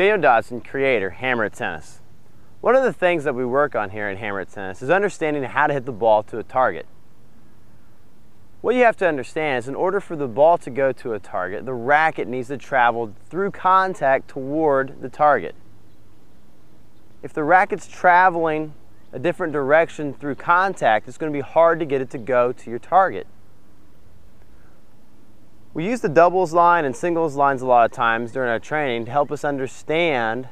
Daniel Dodson, creator, Hammer It Tennis. One of the things that we work on here at Hammer It Tennis is understanding how to hit the ball to a target. What you have to understand is in order for the ball to go to a target, the racket needs to travel through contact toward the target. If the racket's traveling a different direction through contact, it's going to be hard to get it to go to your target. We use the doubles line and singles lines a lot of times during our training to help us understand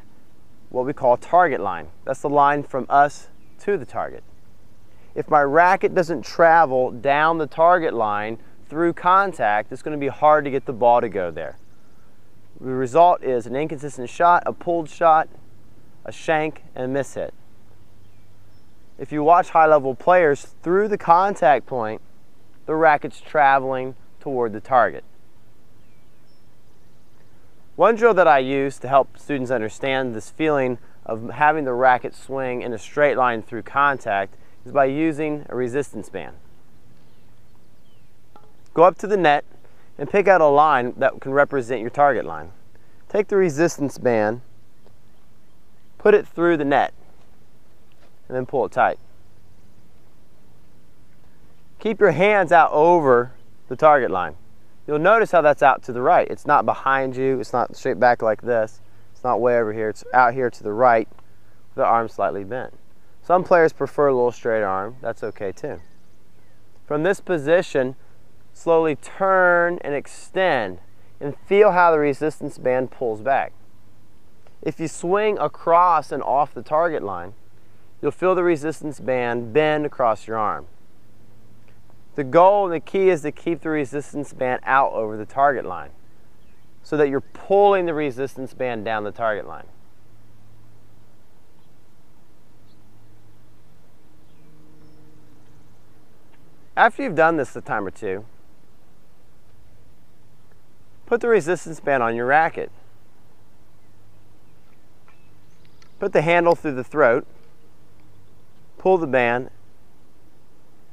what we call target line. That's the line from us to the target. If my racket doesn't travel down the target line through contact, it's going to be hard to get the ball to go there. The result is an inconsistent shot, a pulled shot, a shank, and miss hit. If you watch high level players through the contact point, the racket's traveling toward the target. One drill that I use to help students understand this feeling of having the racket swing in a straight line through contact is by using a resistance band. Go up to the net and pick out a line that can represent your target line. Take the resistance band, put it through the net, and then pull it tight. Keep your hands out over the target line. You'll notice how that's out to the right. It's not behind you, it's not straight back like this, it's not way over here, it's out here to the right, the arm slightly bent. Some players prefer a little straight arm, that's okay too. From this position, slowly turn and extend and feel how the resistance band pulls back. If you swing across and off the target line, you'll feel the resistance band bend across your arm. The goal and the key is to keep the resistance band out over the target line so that you're pulling the resistance band down the target line. After you've done this a time or two, put the resistance band on your racket. Put the handle through the throat, pull the band,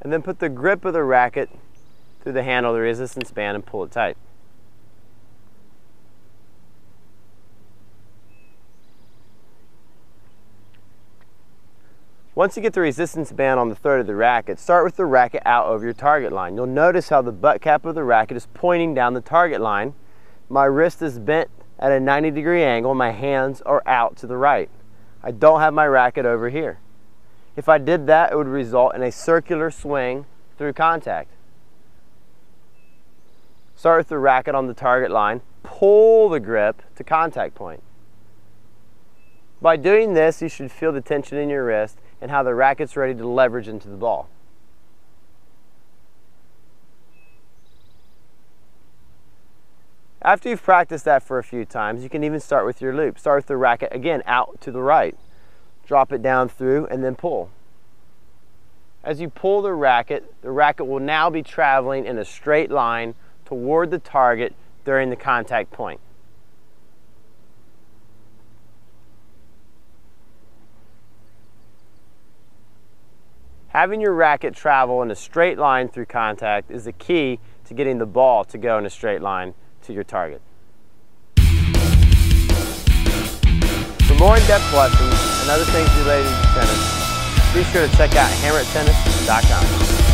and then put the grip of the racket through the handle of the resistance band and pull it tight. Once you get the resistance band on the throat of the racket, start with the racket out over your target line. You'll notice how the butt cap of the racket is pointing down the target line. My wrist is bent at a 90 degree angle, my hands are out to the right. I don't have my racket over here. If I did that, it would result in a circular swing through contact. Start with the racket on the target line, pull the grip to contact point. By doing this, you should feel the tension in your wrist and how the racket's ready to leverage into the ball. After you've practiced that for a few times, you can even start with your loop. Start with the racket, again, out to the right drop it down through, and then pull. As you pull the racket, the racket will now be traveling in a straight line toward the target during the contact point. Having your racket travel in a straight line through contact is the key to getting the ball to go in a straight line to your target. For more in-depth lessons and other things related to tennis, be sure to check out hammerittennis.com.